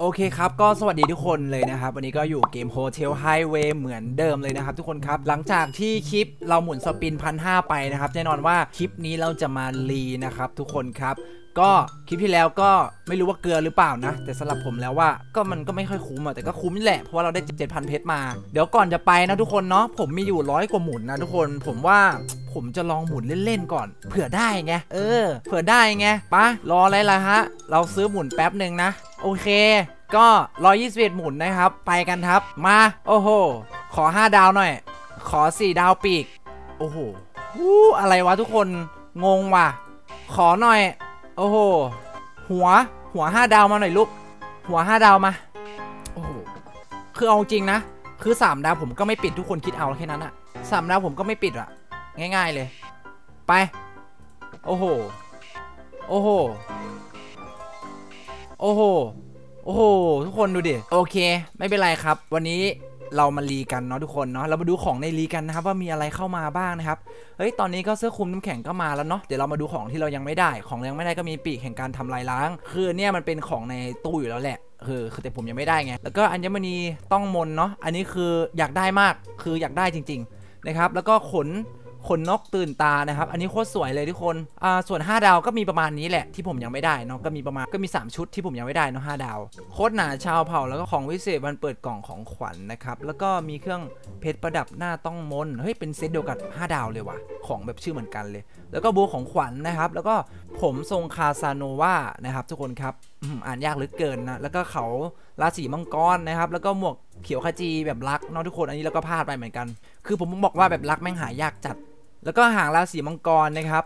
โอเคครับ ก็สวัสดีทุกคนเลยนะครับ วันนี้ก็อยู่เกม Hotel Highway เหมือนเดิมเลยนะครับทุกคนครับ หลังจากที่คลิปเราหมุนสปินพันห้าไปนะครับ แน่นอนว่าคลิปนี้เราจะมารีนะครับทุกคนครับ ก็คลิปที่แล้วก็ไม่รู้ว่าเกลือหรือเปล่านะ แต่สำหรับผมแล้วว่าก็มันก็ไม่ค่อยคุ้มอะแต่ก็คุ้มแหละ เพราะว่าเราได้ 7,000 เพชรมา เดี๋ยวก่อนจะไปนะทุกคนเนาะผมมีอยู่ร้อยกว่าหมุนนะทุกคนผมว่าผมจะลองหมุนเล่น ๆ ก่อน เผื่อได้ไง เออ เผื่อได้ไงปะรออะไรล่ะฮะ เราซื้อหมุนแป๊บหนึ่งนะ โอเค ก็ 121 หมุนนะครับ ไปกันครับ มา โอ้โห ขอ 5 ดาวหน่อย ขอ 4 ดาวปีก โอ้โหวู้อะไรวะทุกคน งงว่ะ ขอหน่อย โอ้โห หัว หัว 5 ดาวมาหน่อยลูก หัว 5 ดาวมา โอ้โห คือเอาจริงนะ คือ 3 ดาวผมก็ไม่ปิดทุกคนคิดเอาแค่นั้นอะสามดาวผมก็ไม่ปิดอะง่าย ๆเลย ไป โอ้โห โอ้โห โอ้โห โอ้โห ทุกคนดูดิ โอเค ไม่เป็นไรครับ วันนี้เรามารีกันเนาะทุกคนเนาะ เรามาดูของในรีกันนะครับว่ามีอะไรเข้ามาบ้างนะครับ เฮ้ย ตอนนี้ก็เสื้อคลุมน้ำแข็งก็มาแล้วเนาะ เดี๋ยวเรามาดูของที่เรายังไม่ได้ ของยังไม่ได้ก็มีปีกแห่งการทำลายล้าง คือเนี่ยมันเป็นของในตู้อยู่แล้วแหละคือคือแต่ผมยังไม่ได้ไง แล้วก็อัญมณีต้องมนเนาะ อันนี้คืออยากได้มาก คืออยากได้จริง ๆ นะครับ แล้วก็ขน ขนนกตื่นตานะครับ อันนี้โคตรสวยเลยทุกคนอ่าส่วน 5 ดาวก็มีประมาณนี้แหละที่ผมยังไม่ได้เนาะก็มีประมาณก็มี 3 ชุดที่ผมยังไม่ได้เนาะ5ดาวโคตรหนาชาวเผ่าแล้วก็ของวิเศษวันเปิดกล่องของขวัญนนะครับแล้วก็มีเครื่องเพชรประดับหน้าต้องมนเฮ้ยเป็นเซตเดียวกับ 5 ดาวเลยว่ะของแบบชื่อเหมือนกันเลย แล้วก็บัวของขวัญนนะครับ แล้วก็ผมทรงคาซาโนวานะครับทุกคนครับอืมอ่านยากเหลือเกินนะแล้วก็เขาราศีมังกรนะครับ แล้วก็หมวกเขียวขจีแบบรักเนาะทุกคนอันนี้เราก็พลาดไปเหมือนกัน คือผมบอกว่าแบบรักแม่งหายากจัด แล้วก็หางราศีมังกรนะครับ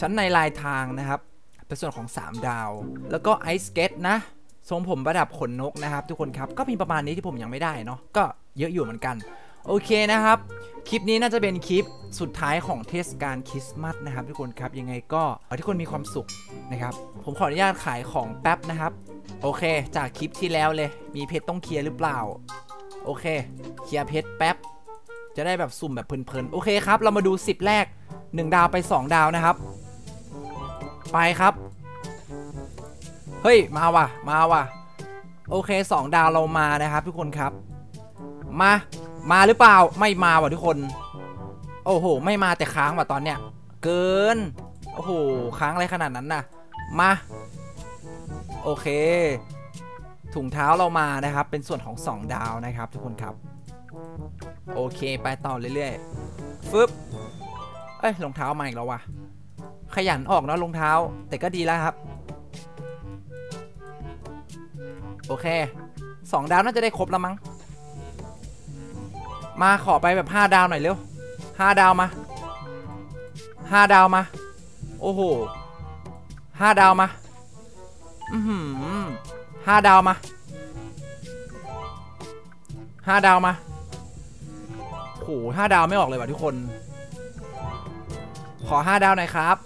ชั้นในลายทางนะครับ เป็นส่วนของ 3 ดาว แล้วก็ไอซ์สเกตนะทรงผมประดับขนนกนะครับทุกคนครับ ก็มีประมาณนี้ที่ผมยังไม่ได้เนาะก็เยอะอยู่เหมือนกัน โอเคนะครับ คลิปนี้น่าจะเป็นคลิปสุดท้ายของเทศกาลคริสต์มาสนะครับ ทุกคนครับยังไงก็ขอทุกคนมีความสุขนะครับ ผมขออนุญาตขายของแป๊บนะครับ โอเค จากคลิปที่แล้วเลย มีเพชรต้องเคลียร์หรือเปล่า โอเค เคลียร์เพชรแป๊บ จะได้แบบสุ่มแบบเพลินๆ โอเคครับ เรามาดู 10 แรก 1 ดาวไป 2 ดาวนะครับ ไปครับ เฮ้ย มาว่ะ มาว่ะ โอเค 2 ดาวเรามานะครับทุกคนครับ มา มาหรือเปล่า ไม่มาว่ะทุกคน โอ้โห ไม่มาแต่ค้างว่ะตอนเนี้ย เกิน โอ้โห ค้างอะไรขนาดนั้นน่ะ มา โอเค ถุงเท้าเรามานะครับ เป็นส่วนของ 2 ดาวนะครับ ทุกคนครับ โอเค ไปต่อเรื่อยๆฟึบเอ้ยรองเท้ามาอีกแล้ววะขยันออกเนาะรองเท้า แต่ก็ดีแล้วครับ โอเคสองดาวน่าจะได้ครบแล้วมั้งมาขอไปแบบห้าดาวหน่อยเร็วห้าดาวมาห้าดาวมา โอ้โหห้าดาวมาอือหือห้าดาวมาห้าดาวมา โหห้าดาวไม่ออกเลยว่ะทุกคน ขอห้าดาวหน่อยครับ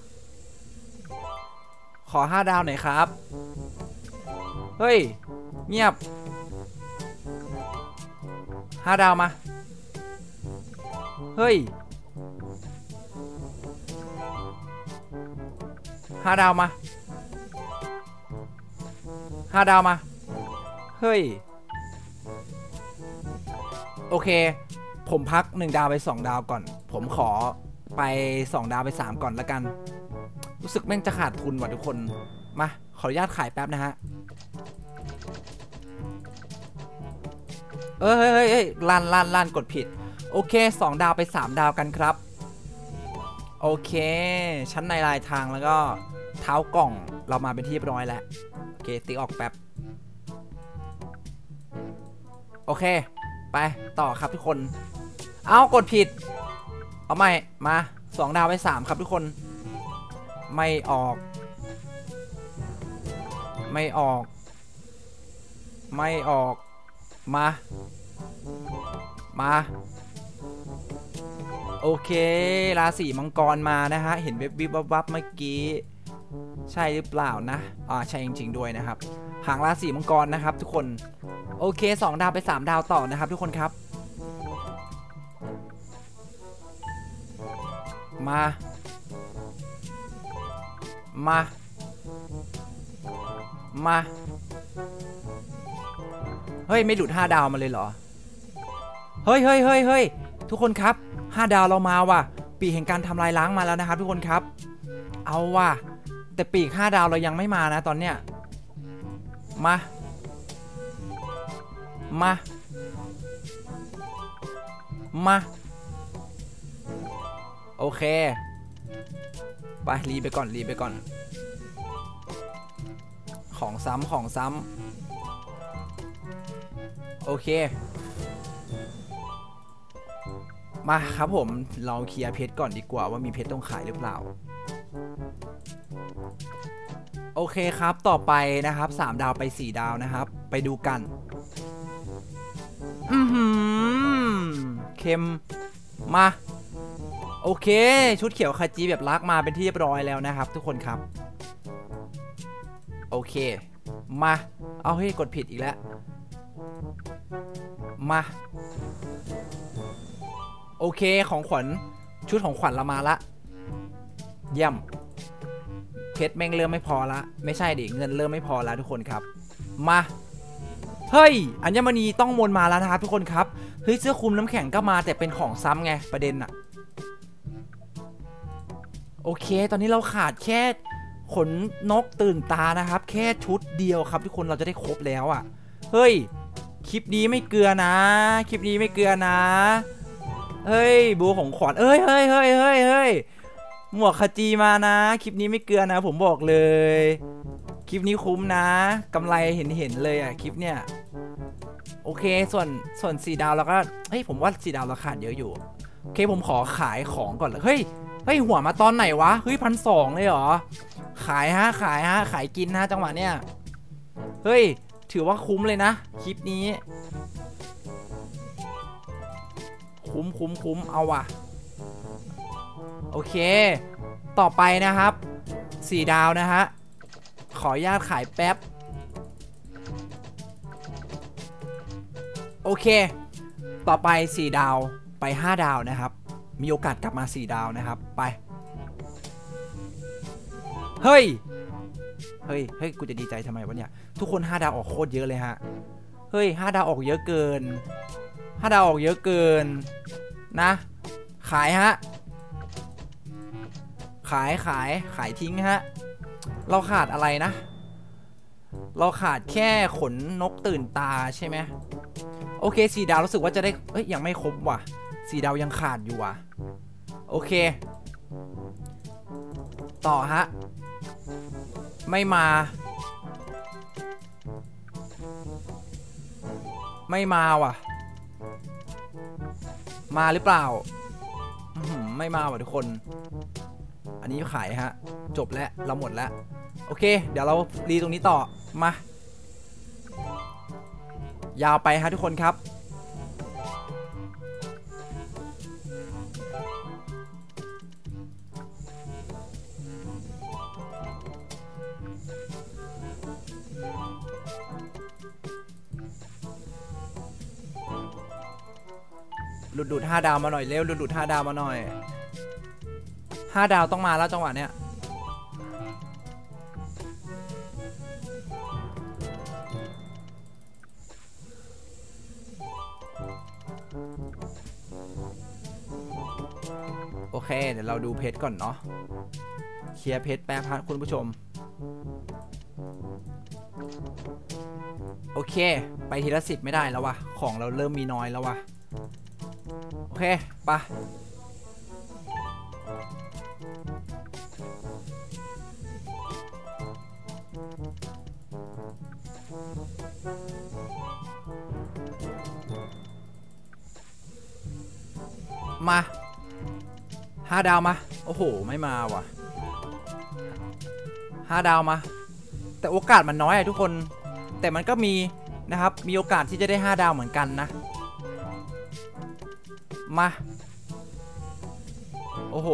ขอห้าดาวหน่อยครับ เฮ้ย เงียบห้าดาวมา เฮ้ยห้าดาวมาห้าดาวมา เฮ้ย โอเค ผมพัก 1 ดาวไป 2 ดาวก่อน ผมขอไป 2 ดาวไป 3 ก่อนละกัน รู้สึกแม่งจะขาดทุนว่ะทุกคน มา ขออนุญาตขายแป๊บนะฮะ เอ้ยเฮ้ยเฮ้ยลั่นลั่นลั่นกดผิด โอเค 2 ดาวไป 3 ดาวกันครับ โอเค ชั้นในลายทางแล้วก็เท้ากล่องเรามาเป็นที่เรียบร้อยแล้ว โอเค ติ๊กออกแป๊บ โอเค ไป ต่อครับทุกคน เอากดผิด เอาใหม่มาสองดาวไปสามครับทุกคน ไม่ออก ไม่ออก ไม่ออก มา มา โอเค ราศีมังกรมานะฮะ เห็นเว็บวิบวับวับเมื่อกี้ ใช่หรือเปล่านะ อ่า ใช่จริง ๆ ด้วยนะครับ หางราศีมังกรนะครับทุกคน โอเค 2 ดาวไป 3 ดาวต่อนะครับทุกคนครับ มา มา มา เฮ้ย ไม่หลุด 5 ดาวมาเลยเหรอ เฮ้ยเฮ้ยเฮ้ยเฮ้ยทุกคนครับ 5 ดาวเรามาว่ะ ปีแห่งการทำลายล้างมาแล้วนะครับ ทุกคนครับ เอาว่ะ แต่ปีก 5 ดาวเรายังไม่มานะตอนเนี้ย มา มา มา โอเค ไปรีไปก่อนรีไปก่อน ของซ้ำของซ้ำโอเค มาครับผม เราเคลียร์เพชรก่อนดีกว่าว่ามีเพชรต้องขายหรือเปล่า โอเคครับต่อไปนะครับ 3 ดาวไป 4 ดาวนะครับ ไปดูกัน อือหือเค็มมา โอเค ชุดเขียวคาจีแบบลักมาเป็นที่เรียบร้อยแล้วนะครับ ทุกคนครับ โอเค มา เอาให้ยกดผิดอีกแล้ว มา โอเคของขวัญชุดของขวัญเรามาละเยี่ยมเพชรแม่งเริ่มไม่พอละ ไม่ใช่ดิเงินเริ่มไม่พอแล้วทุกคนครับ มาเฮ้ย อัญมณีต้องมนมาแล้วนะครับทุกคนครับ เฮ้ยเสื้อคลุมน้ำแข็งก็มาแต่เป็นของซ้ำไงประเด็นอะ โอเค ตอนนี้เราขาดแค่ขนนกตื่นตานะครับ แค่ชุดเดียวครับทุกคนเราจะได้ครบแล้วอะเฮ้ย คลิปนี้ไม่เกลือนะ คลิปนี้ไม่เกลือนะ เฮ้ยบูของขวัญเอ้ยเฮ้ยเฮ้ยเฮ้ยเฮ้ยหมวกขจีมานะ คลิปนี้ไม่เกลือนะ ผมบอกเลย คลิปนี้คุ้มนะกำไรเห็นเห็นเลยอะคลิปเนี่ย โอเค ส่วนส่วนสีดาวเราก็เฮ้ยผมว่าสีดาวเราขาดเยอะอยู่โอเคผมขอขายของก่อนเลยเฮ้ยเฮ้ยหัวมาตอนไหนวะเฮ้ยพันสองเลยเหรอขายฮะขายฮะขายกินฮะจังหวะเนี้ยเฮ้ยถือว่าคุ้มเลยนะคลิปนี้ คุ้มคุ้มคุ้มเอาว่ะโอเค ต่อไปนะครับสี่ดาวนะฮะขออนุญาตขายแป๊บ โอเค ต่อไป 4 ดาวไป 5 ดาวนะครับ มีโอกาสกลับมา 4 ดาวนะครับ ไป เฮ้ย เฮ้ย เฮ้ย กูจะดีใจทำไมวะเนี่ย ทุกคน 5 ดาวออกโคตรเยอะเลยฮะ เฮ้ย 5 ดาวออกเยอะเกิน 5 ดาวออกเยอะเกิน นะ ขายฮะ ขายขายขายทิ้งฮะ เราขาดอะไรนะ เราขาดแค่ขนนกตื่นตาใช่ไหม โอเคสีดาวรู้สึกว่าจะได้เอ้ยยังไม่ครบว่ะสีดาวยังขาดอยู่ว่ะ โอเค ต่อฮะ ไม่มา ไม่มาว่ะ มาหรือเปล่า ไม่มาว่ะทุกคน อันนี้ขายฮะ จบแล้ว เราหมดแล้ว โอเค เดี๋ยวเรารีตรงนี้ต่อ มา ยาวไปฮะทุกคนครับ หลุดดูดห้าดาวมาหน่อยเร็วหลุดดูดห้าดาวมาหน่อยห้าดาวต้องมาแล้วจังหวะเนี้ย เราดูเพชรก่อนเนาะเคลียร์เพชรแป๊บครับคุณผู้ชม โอเค ไปทีละสิบไม่ได้แล้ววะของเราเริ่มมีน้อยแล้ววะโอเคไปะมา ห้าดาวมา โอ้โห ไม่มาว่ะห้าดาวมา แต่โอกาสมันน้อยอะทุกคน แต่มันก็มีนะครับ มีโอกาสที่จะได้5ดาวเหมือนกันนะ มา โอ้โห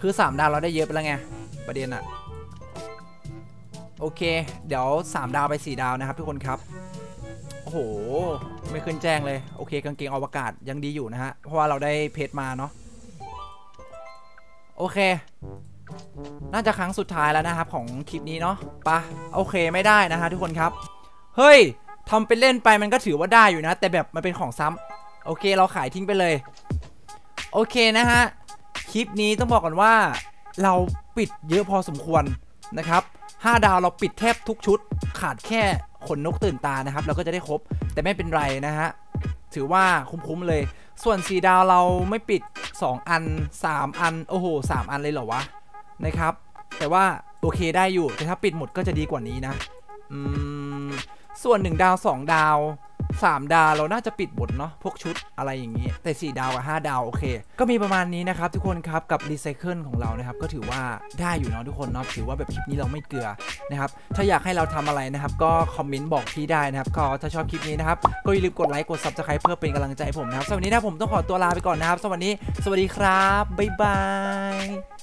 คือ3ดาวเราได้เยอะไปแล้วไง ประเด็นอะโอเค เดี๋ยว3ดาวไป4ดาวนะครับทุกคนครับ โอ้โห ไม่ขึ้นแจ้งเลย โอเคกางเกงอวกาศยังดีอยู่นะฮะ เพราะว่าเราได้เพชรมาเนาะโอเค น่าจะครั้งสุดท้ายแล้วนะครับ ของคลิปนี้เนาะปะโอเคไม่ได้นะฮะทุกคนครับ เฮ้ยทำเป็นเล่นไปมันก็ถือว่าได้อยู่นะ แต่แบบมันเป็นของซ้ำโอเคเราขายทิ้งไปเลย โอเคนะฮะ คลิปนี้ต้องบอกก่อนว่า เราปิดเยอะพอสมควรนะครับ 5 ดาวเราปิดแทบทุกชุด ขาดแค่ขนนกตื่นตานะครับ เราก็จะได้ครบ แต่ไม่เป็นไรนะฮะ ถือว่าคุ้มๆเลย ส่วน 4 ดาวเราไม่ปิด 2 อัน 3 อัน โอ้โห 3 อันเลยเหรอวะ นะครับ แต่ว่าโอเคได้อยู่ แต่ถ้าปิดหมดก็จะดีกว่านี้นะ อืม ส่วน 1 ดาว 2 ดาว 3 ดาวเราน่าจะปิดหมดเนาะพวกชุดอะไรอย่างนี้ แต่ 4 ดาวกับ 5 ดาวโอเค ก็มีประมาณนี้นะครับทุกคนครับกับรีไซเคิลของเรานะครับก็ถือว่าได้อยู่เนาะทุกคนเนาะถือว่าแบบคลิปนี้เราไม่เกลือนะครับถ้าอยากให้เราทำอะไรนะครับก็คอมเมนต์บอกพี่ได้นะครับก็ถ้าชอบคลิปนี้นะครับก็อย่าลืมกดไลค์กด subscribe เพื่อเป็นกำลังใจให้ผมนะครับสำหรับวันนี้นะผมต้องขอตัวลาไปก่อนนะครับสวัสดีสวัสดีครับบ๊ายบาย